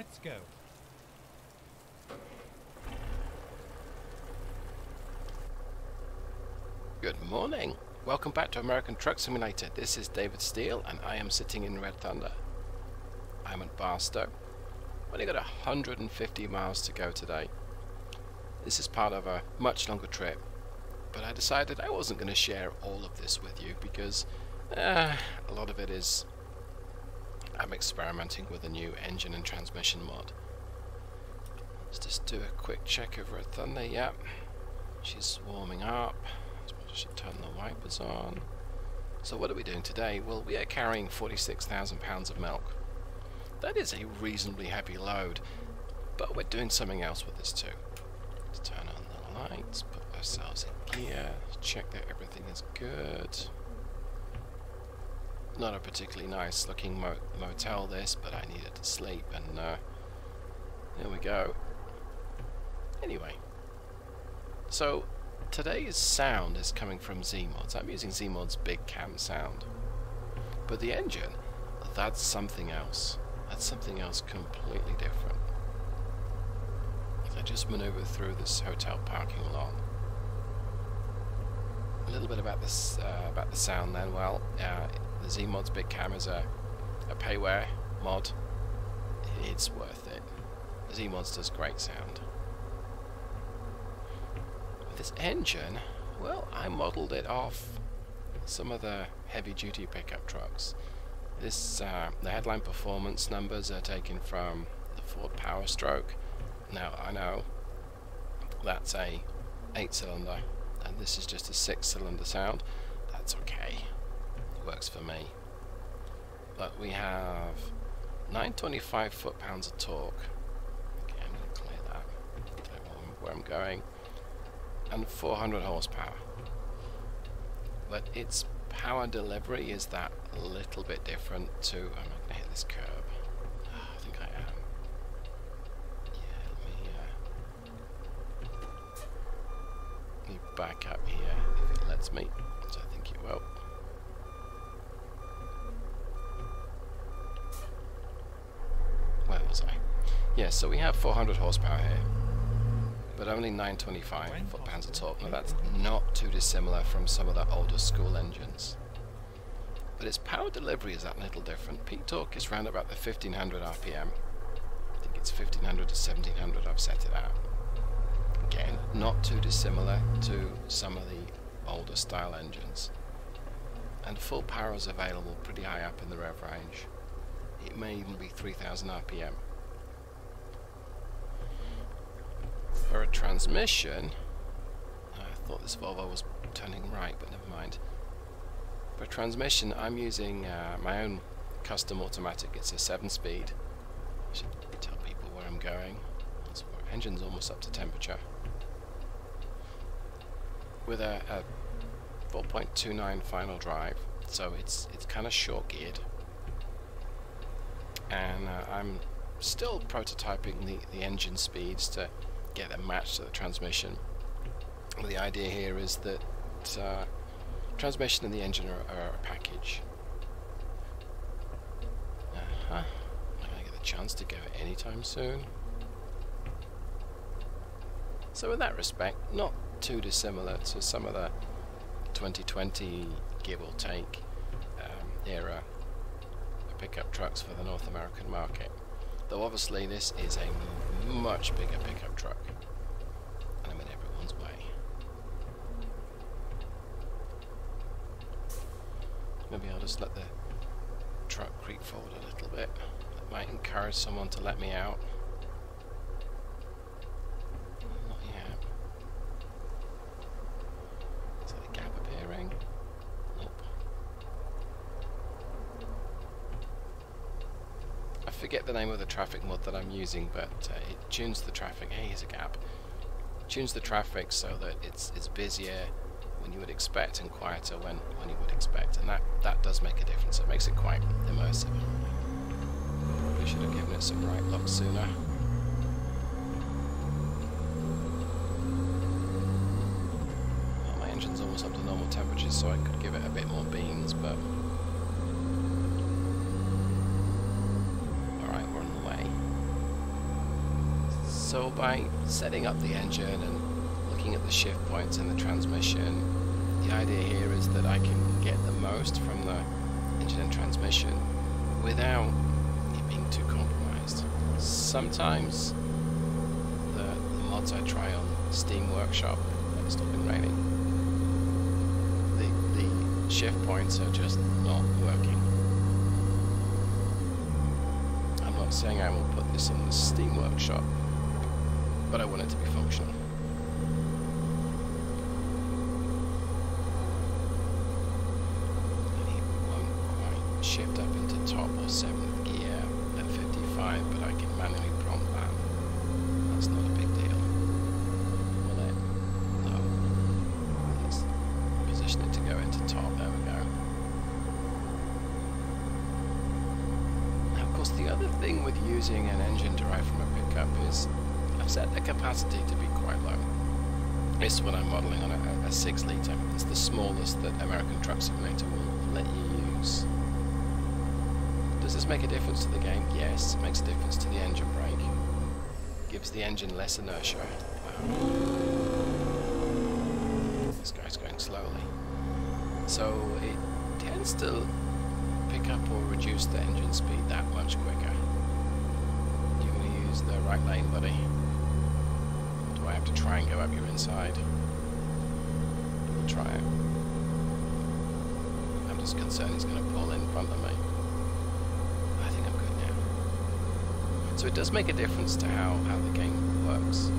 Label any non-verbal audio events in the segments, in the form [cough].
Let's go. Good morning. Welcome back to American Truck Simulator. This is David Steele and I am sitting in Red Thunder. I'm at Barstow. I've Only got 150 miles to go today. This is part of a much longer trip, but I decided I wasn't going to share all of this with you because uh, a lot of it is I'm experimenting with a new engine and transmission mod. Let's just do a quick check of Red Thunder. Yep, she's warming up. I suppose I should turn the wipers on. So what are we doing today? Well, we are carrying 46,000 pounds of milk. That is a reasonably heavy load, but we're doing something else with this too. Let's turn on the lights, put ourselves in gear, check that everything is good. Not a particularly nice looking mo motel this, but I needed to sleep and uh, there we go. Anyway, so today's sound is coming from Zeemods. I'm using Zeemod's Big Cam sound. But the engine, that's something else. That's something else completely different. I just maneuvered through this hotel parking lot. A little bit about this uh, about the sound then. Well, uh, the Zeemod's Big Cam is a, a payware mod. It's worth it. The Zeemods does great sound. This engine, well, I modelled it off some of the heavy-duty pickup trucks. This, uh, the headline performance numbers are taken from the Ford Power Stroke. Now, I know that's a 8-cylinder, and this is just a 6-cylinder sound. That's okay. Works for me. But we have 925 foot-pounds of torque. Okay, I'm going to clear that. Where I'm going and 400 horsepower. But its power delivery is that little bit different to... I'm not going to hit this curb. Oh, I think I am. Yeah, let me, uh, let me back up here if it lets me, which I think it will. Where was I? Yeah, so we have 400 horsepower here but only 925 foot-pounds of torque. Now that's not too dissimilar from some of the older school engines. But its power delivery is that little different. Peak torque is around about the 1500 RPM. I think it's 1500 to 1700 I've set it at. Again, not too dissimilar to some of the older style engines. And full power is available pretty high up in the rev range. It may even be 3000 RPM. For a transmission, I thought this Volvo was turning right, but never mind. For transmission, I'm using uh, my own custom automatic. It's a 7-speed. I should tell people where I'm going. Engine's almost up to temperature. With a, a 4.29 final drive, so it's it's kind of short geared. And uh, I'm still prototyping the, the engine speeds to get them matched to the transmission. The idea here is that uh, transmission and the engine are, are a package. Uh-huh. To get the chance to go anytime soon? So in that respect, not too dissimilar to some of the 2020, give or take, um, era pickup trucks for the North American market. Though obviously this is a much bigger pickup truck. And I'm in everyone's way. Maybe I'll just let the truck creep forward a little bit. That might encourage someone to let me out. Not yet. Is that a gap appearing? Nope. I forget the name of the traffic mod that I'm using, but uh, it tunes the traffic. Hey, here's a gap. Tunes the traffic so that it's it's busier when you would expect and quieter when when you would expect, and that that does make a difference. It makes it quite immersive. Probably should have given it some right lock sooner. Well, my engine's almost up to normal temperatures, so I could give it a bit more beans, but. Alright, we're on the way. So by setting up the engine and looking at the shift points in the transmission, the idea here is that I can get the most from the engine and transmission without it being too compromised. Sometimes the, the mods I try on Steam Workshop, it's not been raining, the, the shift points are just not working. I'm not saying I will put this on the Steam Workshop, but I want it to be functional. And it won't quite shift up into top or seventh gear at 55, but I can manually prompt that. That's not a big deal. Will it? No. Let's position it to go into top. There we go. Now, of course, the other thing with using an engine derived from a pickup is set the capacity to be quite low. This is what I'm modelling on a, a 6 litre. It's the smallest that American Truck Simulator will let you use. Does this make a difference to the game? Yes, it makes a difference to the engine brake. Gives the engine less inertia. Wow. This guy's going slowly. So it tends to pick up or reduce the engine speed that much quicker. You're going to use the right lane, buddy. I have to try and go up your inside? We'll try it. I'm just concerned he's going to pull in front of me. I think I'm good now. So it does make a difference to how, how the game works.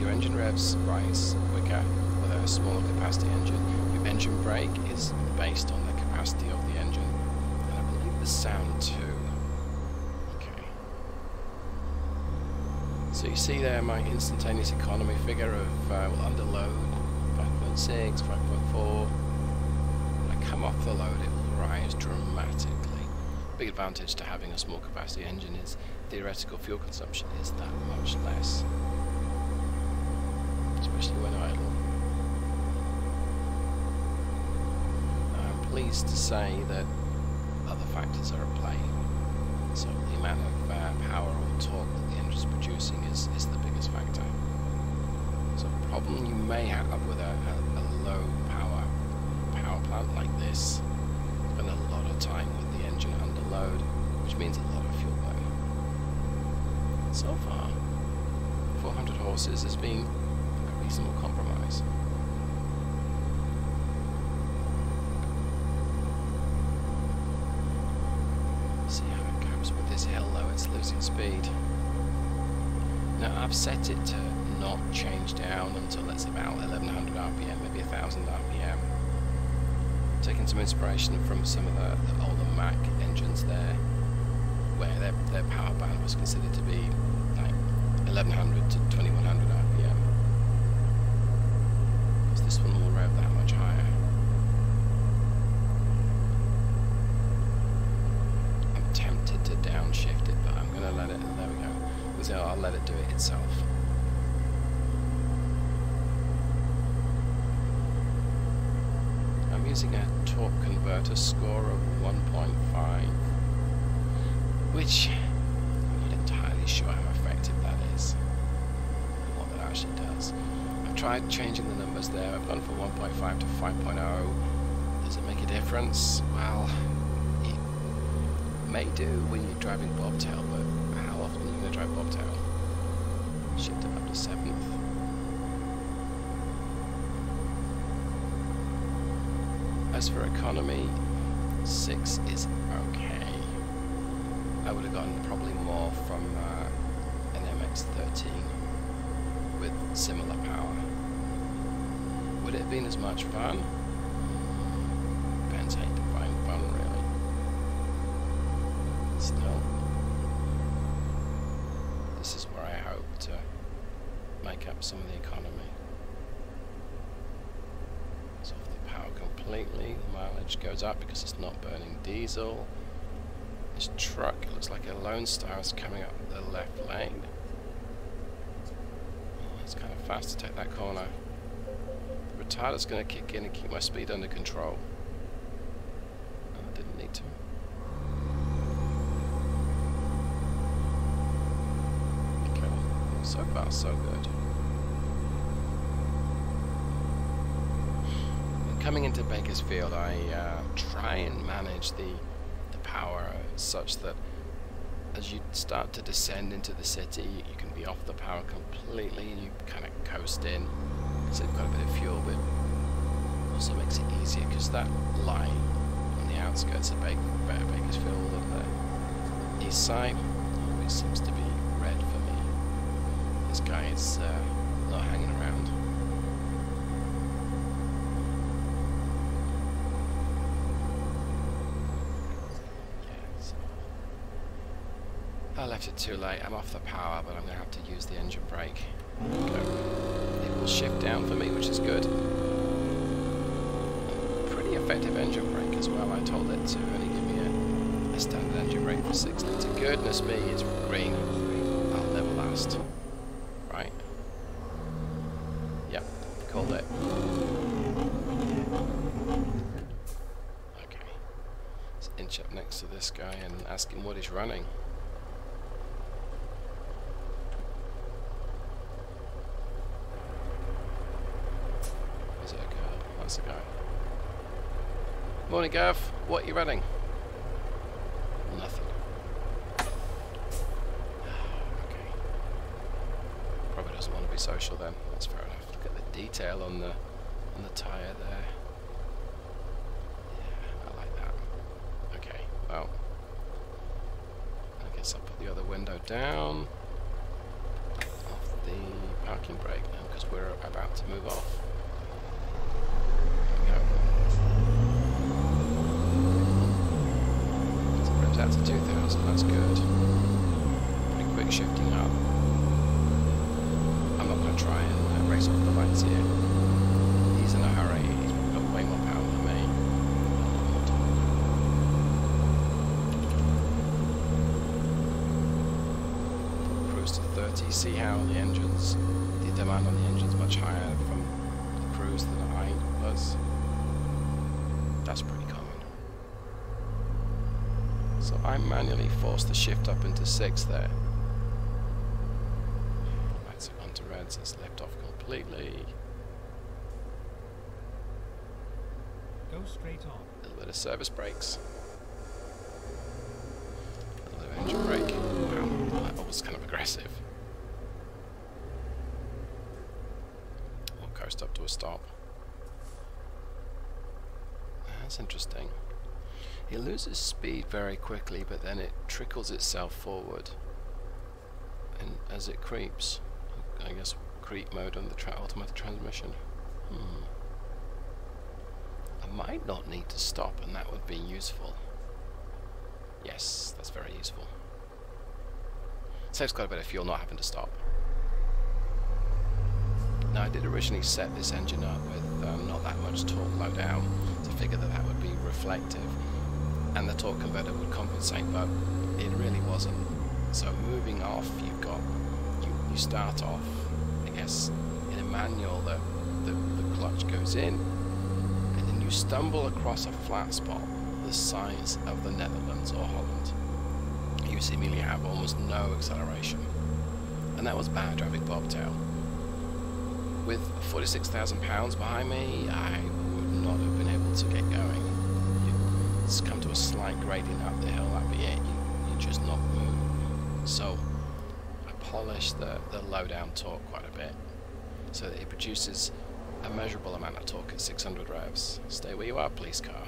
Your engine revs rise quicker with a smaller capacity engine. Your engine brake is based on the capacity of the engine. And I believe the sound too. Okay. So you see there my instantaneous economy figure of uh, well, under load 5.6, 5.4. When I come off the load it will rise dramatically. Big advantage to having a small capacity engine is theoretical fuel consumption is that much less. Especially when idle. I'm pleased to say that other factors are at play. So the amount of uh, power or torque engine's producing is, is the biggest factor. So a problem you may have with a, a, a low power power plant like this, spend a lot of time with the engine under load, which means a lot of fuel burn. So far, 400 horses has been a reasonable compromise. See how it copes with this hill though, it's losing speed. Now I've set it to not change down until it's about 1100 RPM, maybe 1000 RPM. Taking some inspiration from some of the, the older Mack engines there, where their, their power band was considered to be like 1100 to 2100 RPM. Because this one will rev that much higher. I'm tempted to downshift it, but I'm going to let it, there we go. Do it itself. I'm using a torque converter score of 1.5, which I'm not entirely sure how effective that is, and what that actually does. I've tried changing the numbers there, I've gone from 1.5 to 5.0. Does it make a difference? Well, it may do when you're driving bobtail, but how often are you going to drive bobtail? Shift it up to 7th. As for economy, 6 is okay. I would have gotten probably more from uh, an MX-13 with similar power. Would it have been as much fun? Depends how you define fun, really. Still, this is where I hope to make up some of the economy. So if the the mileage goes up because it's not burning diesel. This truck looks like a Lone Star is coming up the left lane. Oh, it's kind of fast to take that corner. The retarder's going to kick in and keep my speed under control. Oh, I didn't need to. Okay, So far, so good. Coming into Bakersfield, I uh, try and manage the the power such that as you start to descend into the city, you can be off the power completely and you kind of coast in. So you've got a bit of fuel, but also makes it easier because that line on the outskirts of Baker, Bakersfield and the east side always seems to be red for me. This guy is uh, not hanging around. I left it too late. I'm off the power, but I'm going to have to use the engine brake. It will shift down for me, which is good. Pretty effective engine brake as well. I told it to only give me a, a standard engine brake for 60. To goodness me, it's green. I'll never last. Right? Yep, called it. Okay. Let's inch up next to this guy and ask him what he's running. Morning, Gav. What are you running? Nothing. [sighs] okay. Probably doesn't want to be social then. That's fair enough. Look at the detail on the on the tyre there. Yeah, I like that. Okay, well. I guess I'll put the other window down. Off the parking brake now because we're about to move off. That's to 2000, that's good. Pretty quick shifting up. I'm not going to try and uh, race off the lights here. He's in a hurry, he's got way more power than me. Cruise to 30, see how the engines, the demand on the engine's much higher from the cruise than I was. That's pretty common. so I manually forced the shift up into 6 there. Lights are on to red, so it's left off completely. Straight on. A little bit of service brakes. A little bit of engine brake. Wow, that was kind of aggressive. We'll coast up to a stop. That's interesting. It loses speed very quickly, but then it trickles itself forward. And as it creeps, I guess creep mode on the tra automatic transmission. Hmm. Might not need to stop, and that would be useful. Yes, that's very useful. Saves quite a bit of fuel not having to stop. Now I did originally set this engine up with um, not that much torque low down to figure that that would be reflective and the torque converter would compensate, but it really wasn't. So moving off, you've got, you, you start off, I guess, in a manual, the, the, the clutch goes in, stumble across a flat spot the size of the Netherlands or Holland. You seemingly have almost no acceleration. And that was bad driving bobtail. With 46,000 pounds behind me, I would not have been able to get going it's come to a slight gradient up the hill, that'd be it. You, you just not move. So I polish the, the low down torque quite a bit so that it produces a measurable amount of torque at 600 revs. Stay where you are, police car.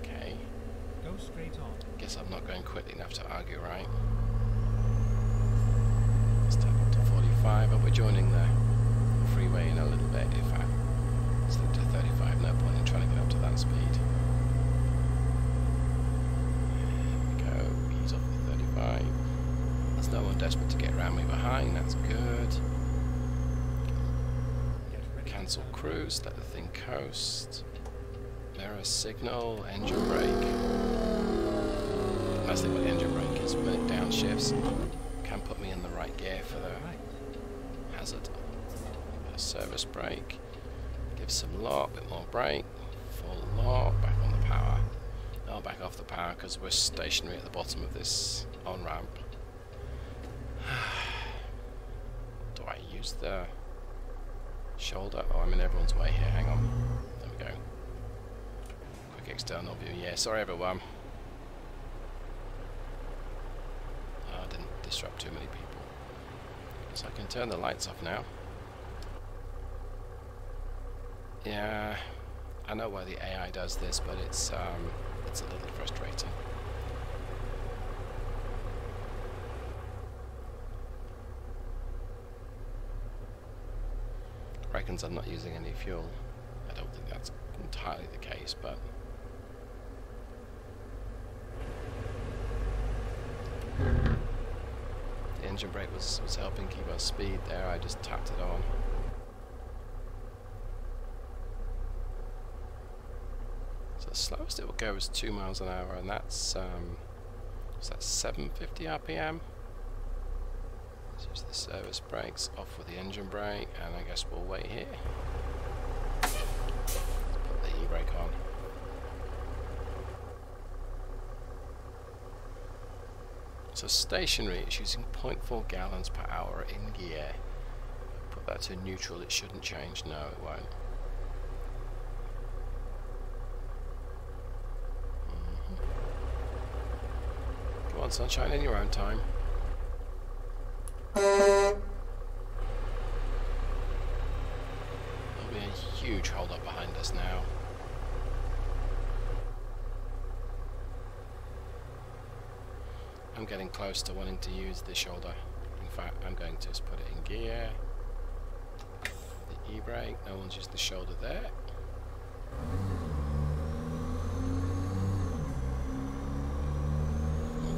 Okay. Go straight on. Guess I'm not going quickly enough to argue, right? Let's tap up to 45. I'll be joining the freeway in a little bit if I slip to 35. No point in trying to get up to that speed. There's no one desperate to get around me behind, that's good. Cancel cruise, let the thing coast. Mirror signal, engine brake. Thing about engine brake is when it downshifts, can put me in the right gear for the hazard. Service brake, give some lock, bit more brake, full lock, back on the power. I'll back off the power because we're stationary at the bottom of this on-ramp. [sighs] Do I use the shoulder. Oh, I'm in everyone's way here. Hang on. There we go. Quick external view. Yeah, sorry everyone. Oh, I didn't disrupt too many people. So I can turn the lights off now. Yeah, I know why the AI does this, but it's um, it's a little frustrating. I'm not using any fuel. I don't think that's entirely the case, but the engine brake was, was helping keep our speed there. I just tapped it on. So the slowest it will go is 2 miles an hour, and that's, um, so that's 750 RPM. Use the service brakes, off with the engine brake, and I guess we'll wait here. Let's put the e-brake on. So stationary, it's using 0.4 gallons per hour in gear. Put that to neutral, it shouldn't change. No, it won't. Mhm. On, sunshine, in your own time. There'll be a huge hold up behind us now. I'm getting close to wanting to use the shoulder. In fact, I'm going to just put it in gear. The e-brake, no one's used the shoulder there.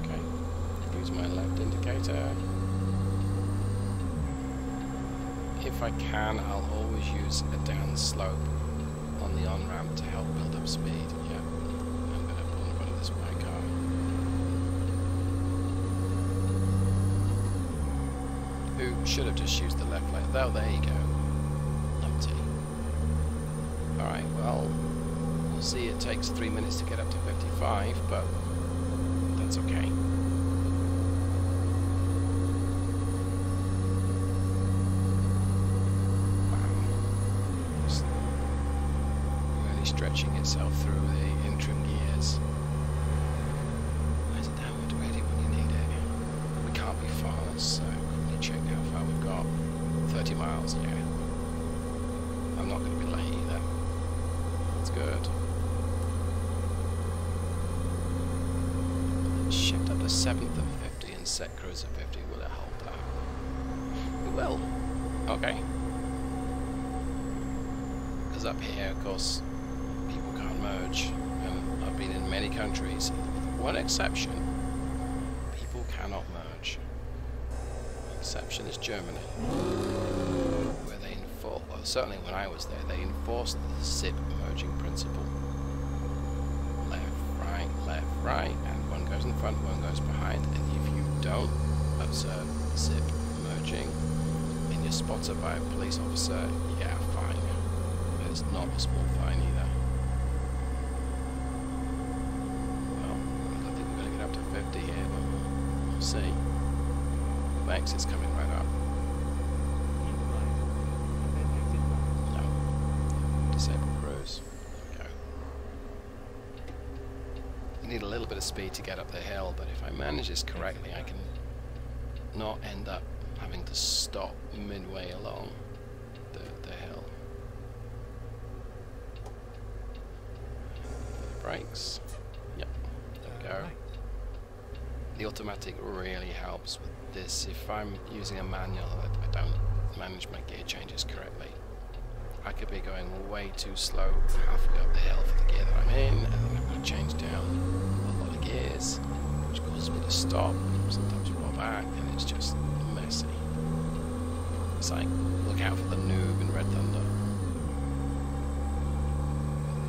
Okay, use my left indicator. If I can, I'll always use a down slope on the on-ramp to help build up speed. Yeah, I'm going to pull in front of this white car. Who should have just used the left lane. Oh, there you go. Empty. Alright, well, we'll see it takes three minutes to get up to 55, but that's okay. Wow. Just really stretching itself through the interim gears. Where's the downward ready when you need it? We can't be far, so quickly check how far we've got. 30 miles, yeah. I'm not going to be late either. That's good. Shift up to 7th and 50 and set cruise at 50. Will it hold that? It will. Okay. Because up here, of course, people can't merge. And I've been in many countries. One exception, people cannot merge. Exception is Germany. Where they enforce, well, certainly when I was there, they enforced the zip merging principle. Left, right, left, right, and one goes in front, one goes behind, and if you don't observe zip merging and you're spotted by a police officer, yeah, fine. And it's not a small fine either. Well, I don't think we're going to get up to 50 here, but we'll, we'll see. The exit's coming right up. Keep right, and then exit right. No. Disable cruise. There we go. You need a little bit of speed to get up the hill, but if I manage this correctly, I can not end up having to stop midway along the, the hill. Brakes. Yep. There we go. The automatic really helps with this. If I'm using a manual and I don't manage my gear changes correctly, I could be going way too slow halfway up the hill for the gear that I'm in, and then I've got to change down a lot of gears, which causes me to stop, sometimes roll back, and it's just messy. It's like, look out for the noob in Red Thunder.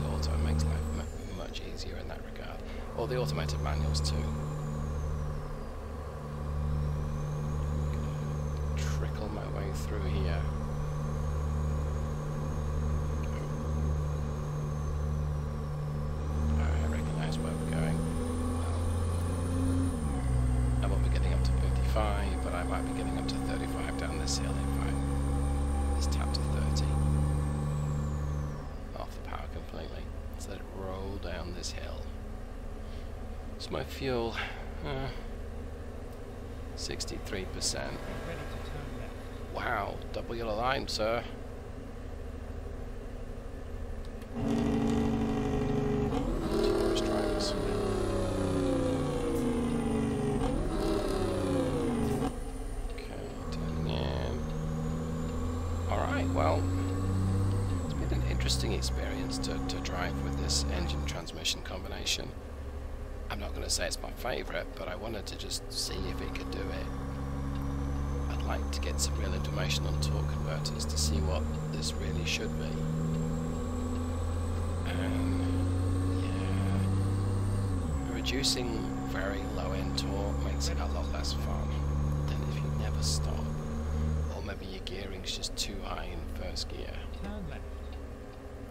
The auto makes life much easier in that regard. Or the automated manuals too. trickle my way through here. I recognise where we're going. I won't be getting up to 55, but I might be getting up to 35 down this hill if I It's my fuel. Uh, 63%. Get ready to turn left. Wow, double yellow line, sir. Tourist drivers. Okay, turning in. Alright, well, it's been an interesting experience to, to drive with this engine transmission combination. I'm not going to say it's my favourite, but I wanted to just see if it could do it. Like to get some real information on torque converters to see what this really should be. And yeah, reducing very low end torque makes it a lot less fun than if you never stop, or maybe your gearing's just too high in first gear.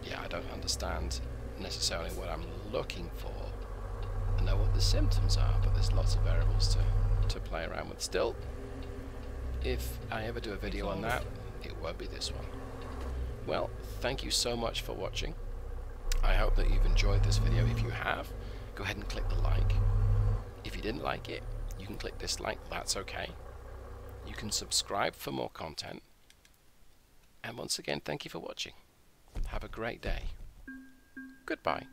Yeah, I don't understand necessarily what I'm looking for. I know what the symptoms are, but there's lots of variables to, to play around with. Still, if I ever do a video on that, it won't be this one. Well, thank you so much for watching. I hope that you've enjoyed this video. If you have, go ahead and click the like. If you didn't like it, you can click dislike, that's okay. You can subscribe for more content. And once again, thank you for watching. Have a great day. Goodbye.